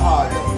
heart.